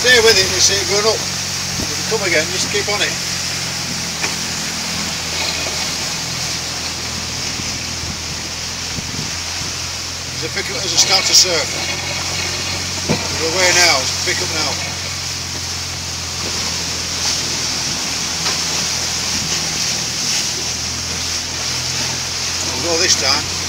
stay with it, you see it going up. If you come again, just keep on it. As a pick up, as a start to serve. We're away now, it's pick up now. We'll go this time.